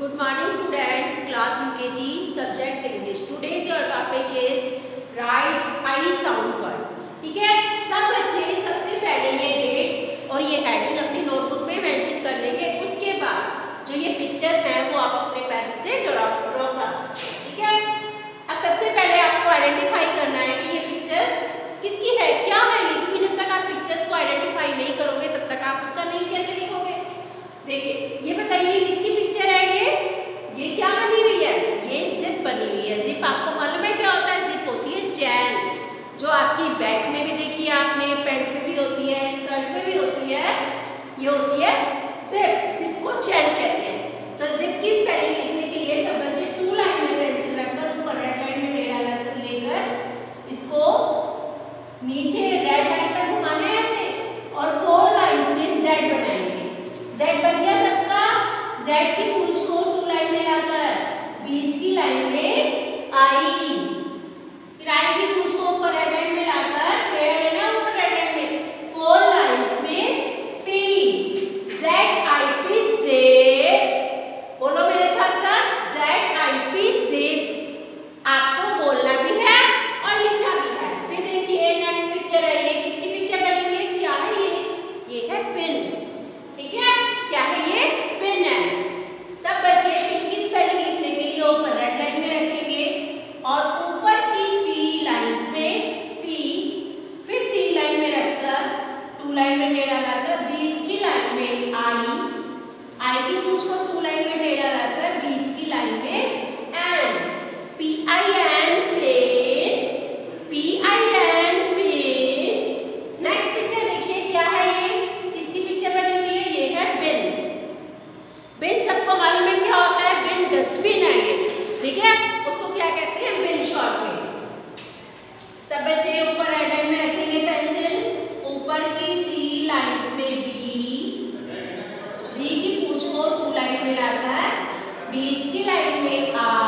Good morning students, class UKG, subject English. Today's your topic is right I sound word. ठीक है? सब बच्चे सबसे पहले ये डेट और ये हेडिंग अपनी नोटबुक में मेंशन कर लेंगे। उसके बाद जो ये पिक्चर्स हैं वो आप अपने पेन से ड्रॉ ड्रॉ कर ठीक है? अब सबसे पहले आपको आइडेंटिफाई होती है आपने पेंट पे भी होती है, स्कर्ट पे भी होती है, ये होती है जिप जिप को चैन कहते हैं। तो जिप की स्पेलिंग लिखने के लिए सब बच्चे टू लाइन में पेंसिल रखकर, ऊपर रेड लाइन में टेढ़ा लेकर लेकर इसको नीचे रेड लाइन तक घुमाना है ऐसे और फोर लाइंस में जेड बनाएँगे। जेड बन गया सबका। जेड की पूछ को टू लाइन में लाकर बीच की लाइन में आई फिर आई की पूछ को ऊपर रेड लाइन में लाकर ZIP से है, उसको क्या कहते हैं, बिन शॉर्ट में। सब बच्चे ऊपर हेडलाइन में रखेंगे पेंसिल ऊपर की थ्री लाइंस में बी बी की पूछ को टू लाइन में लाकर, बीच की लाइन में आर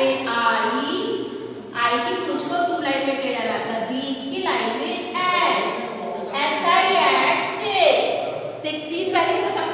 पे आई आई की कुछ को टू लाइन में टेढ़ा लगता बीच की लाइन में S S I X six चीज़ पहले तो सब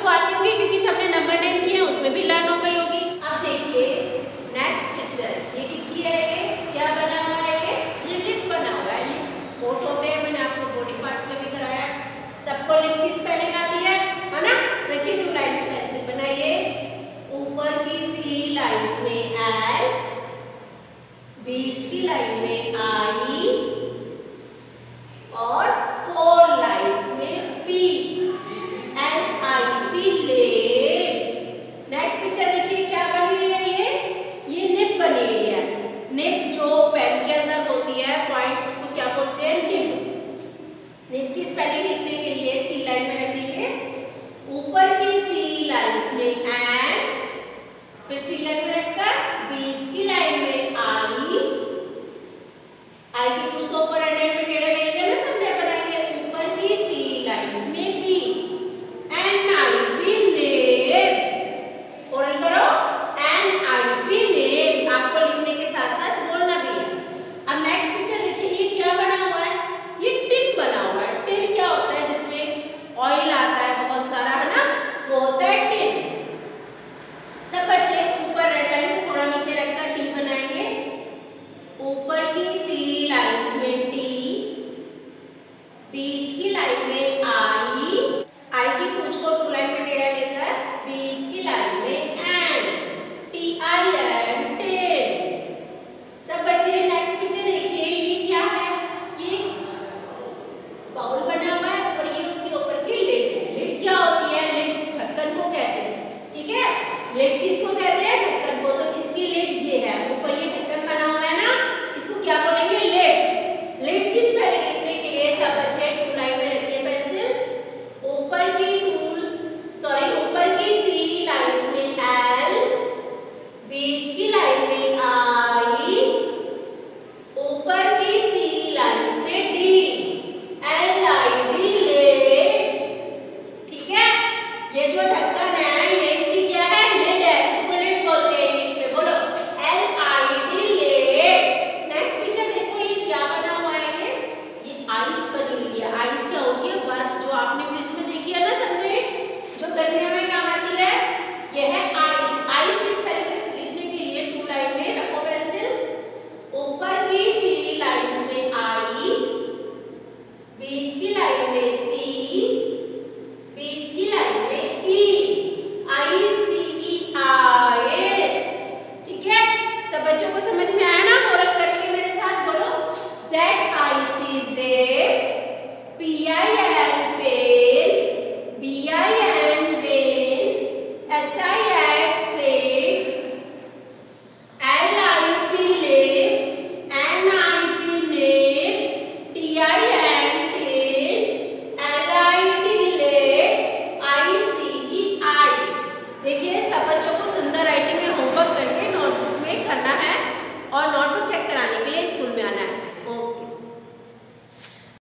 बीच की लाइन में सब बच्चों को समझ में आया ना? मोरल करके मेरे साथ बोलो जेड आई पी जेड